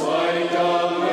Like a.